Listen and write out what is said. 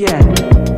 Yeah.